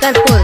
That's what.